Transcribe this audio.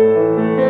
Música